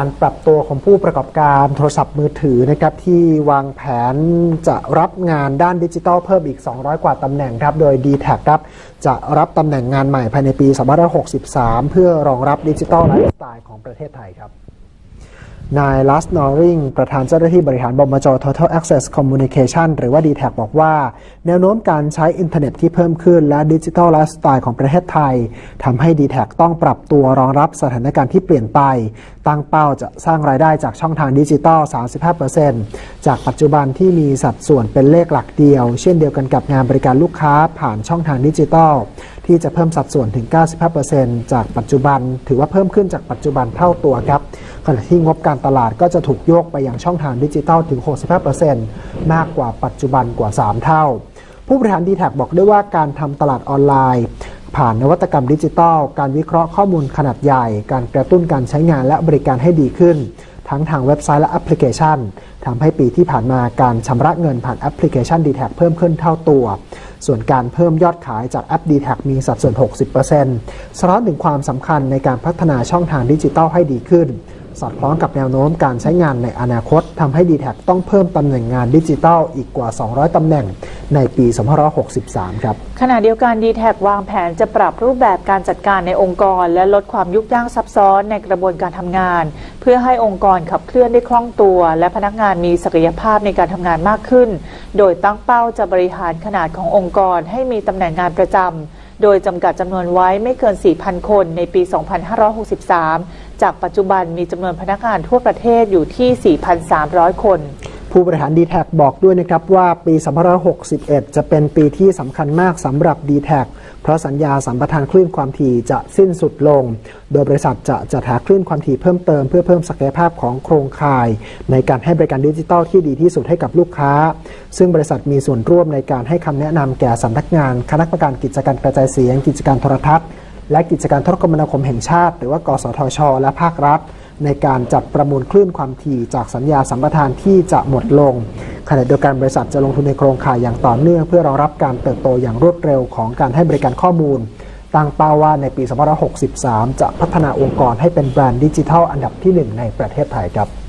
การปรับตัวของผู้ประกอบการโทรศัพท์มือถือนะครับที่วางแผนจะรับงานด้านดิจิทัลเพิ่มอีก 200 กว่าตำแหน่งครับโดย d t แทครับจะรับตำแหน่งงานใหม่ภายในปี 2563 เพื่อรองรับดิจิทัลไลฟ์สไตล์ของประเทศไทยครับ นายลาร์สนอร์ลิงประธานเจ้าหน้าที่บริหารบมจ. Total Access Communication หรือว่า ดีแทคบอกว่า แนวโน้มการใช้อินเทอร์เน็ตที่เพิ่มขึ้นและดิจิทัลไลฟ์สไตล์ของประเทศไทยทำให้ d t แทต้องปรับตัวรองรับสถานการณ์ที่เปลี่ยนไป ตั้งเป้าจะสร้างรายได้จากช่องทางดิจิทัล 35% จากปัจจุบันที่มีสัดส่วนเป็นเลขหลักเดียว เช่นเดียวกันกับงานบริการลูกค้าผ่านช่องทางดิจิทัล ที่จะเพิ่มสัดส่วนถึง 95%จากปัจจุบัน ถือว่าเพิ่มขึ้นจากปัจจุบันเท่าตัวครับขณะที่งบการตลาดก็จะถูกโยกไปยังช่องทางดิจิทัลถึง 65%มากกว่าปัจจุบันกว่า 3 เท่า ผู้บริหารดีแทคบอกด้วยว่าการทำตลาดออนไลน์ผ่านนวัตกรรมดิจิทัล การวิเคราะห์ข้อมูลขนาดใหญ่ การกระตุ้นการใช้งานและบริการให้ดีขึ้น ทั้งทางเว็บไซต์และแอปพลิเคชันทำให้ปีที่ผ่านมาการชำระเงินผ่านแอปพลิเคชัน d t แทเพิ่มขึ้นเท่าตัว ส่วนการเพิ่มยอดขายจากแอป d t แทมีสัดส่วน 60%สะท้อนถึงความสำคัญในการพัฒนาช่องทางดิจิทัลให้ดีขึ้น สอดคล้องกับแนวโน้มการใช้งานในอนาคตทำให้ d t แทต้องเพิ่มตำแหน่งงานดิจิทัลอีกกว่า 200ตำแหน่ง ในปี2563 ครับ ขณะเดียวกัน d t แทวางแผนจะปรับรูปแบบการจัดการในองค์กร และลดความยุ่งยากซับซ้อนในกระบวนการทำงาน เพื่อให้องค์กรขับเคลื่อนได้คล่องตัว และพนักงานมีศักยภาพในการทำงานมากขึ้น โดยตั้งเป้าจะบริหารขนาดขององค์กรให้มีตำแหน่งงานประจำโดยจำกัดจำนวนไว้ไม่เกิน 4,000 คนในปี 2563 จากปัจจุบันมีจำนวนพนักงานทั่วประเทศอยู่ที่ 4,300 คน ผู้บริหาร d t แทบอกด้วยนะครับว่าปี2561 จะเป็นปีที่สำคัญมากสำหรับ d t แทเพราะสัญญาสัมปทานคลื่นความถี่จะสิ้นสุดลง โดยบริษัทจะจัดหาคลื่นความถี่เพิ่มเติมเพื่อเพิ่มศักยภาพของโครงข่าย ในการให้บริการดิจิทัลที่ดีที่สุดให้กับลูกค้า ซึ่งบริษัทมีส่วนร่วมในการให้คำแนะนำแก่สำนักงาน คณะกรรมการกิจการกระจายเสียง กิจการโทรทัศน์ และกิจการโทรคมนาคมแห่งชาติ หรือว่ากสทช และภาครัฐ ในการจัดประมูลคลื่นความถี่จากสัญญาสัมปทานที่จะหมดลงขณะเดียวกันบริษัทจะลงทุนในโครงข่ายอย่างต่อเนื่อง เพื่อรองรับการเติบโตอย่างรวดเร็วของการให้บริการข้อมูลตั้งเป้าว่าในปี 2563 จะพัฒนาองค์กรให้เป็นแบรนด์ดิจิทัลอันดับที่ 1 ในประเทศไทยครับ